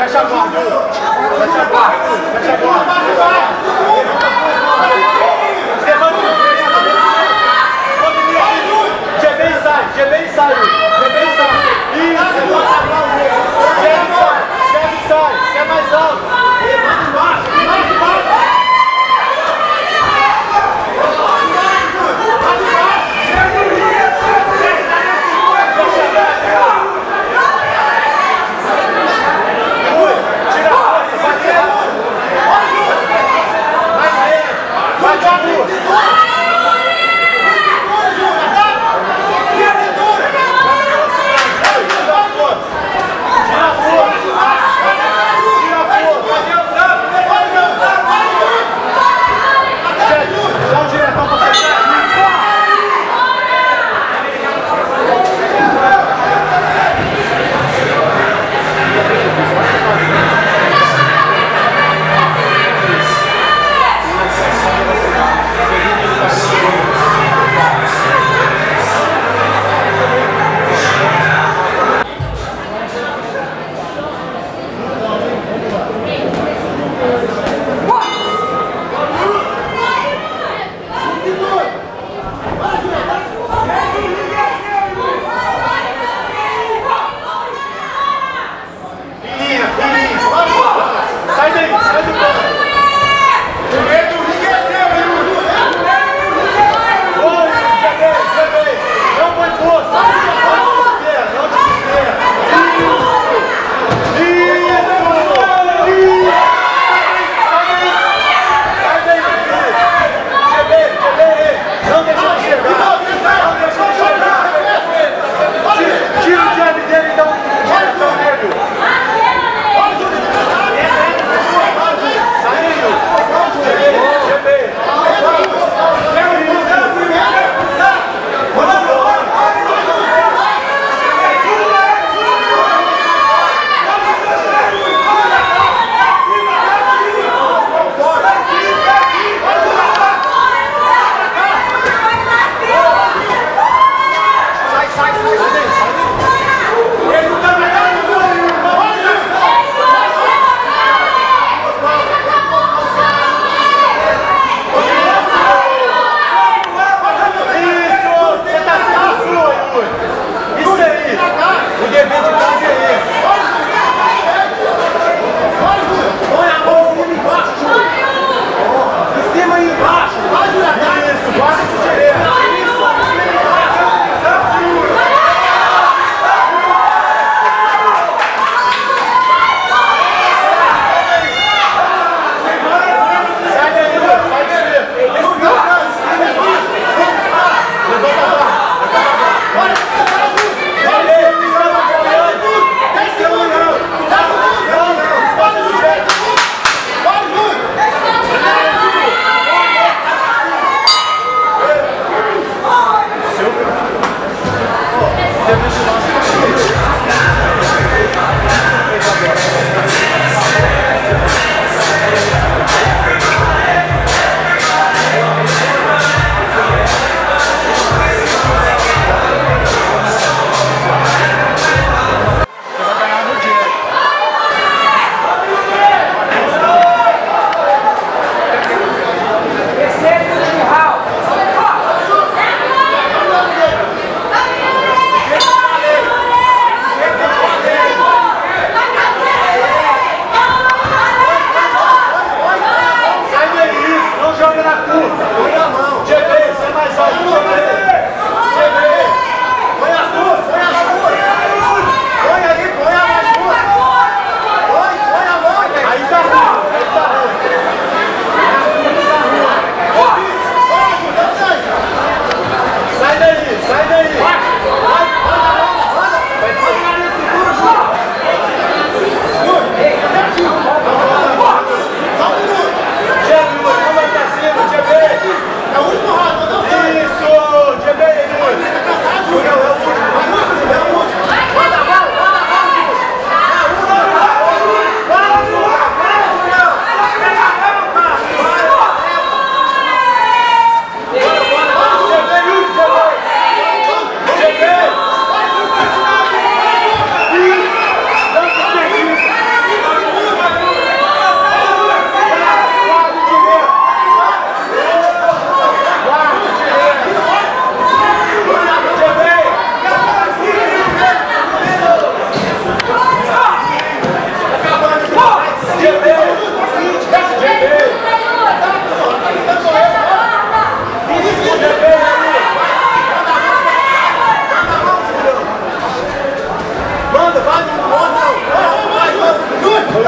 Fecha a porta. Fecha a porta. Fecha a porta. Levanta o pé. GB sai. GB sai.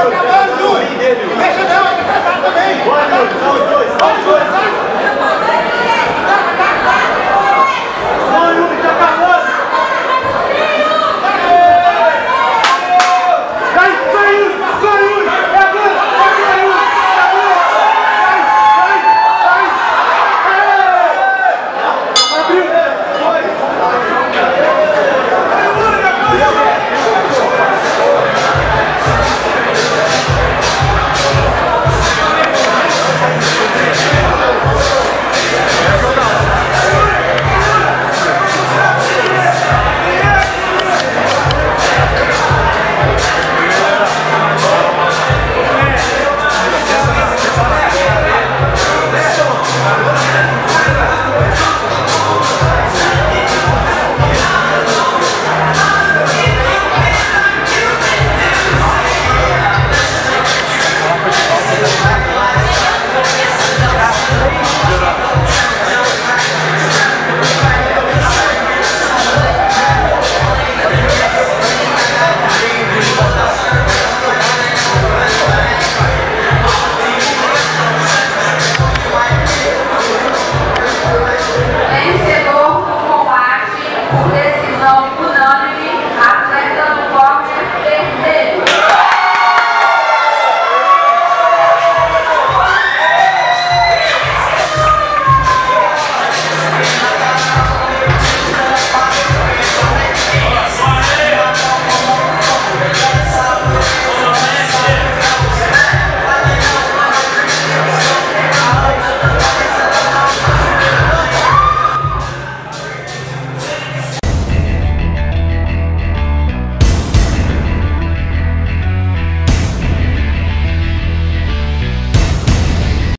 Acabando, Júlio! Deixa não, ele tá também! Olha, dois, dois, dois, dois!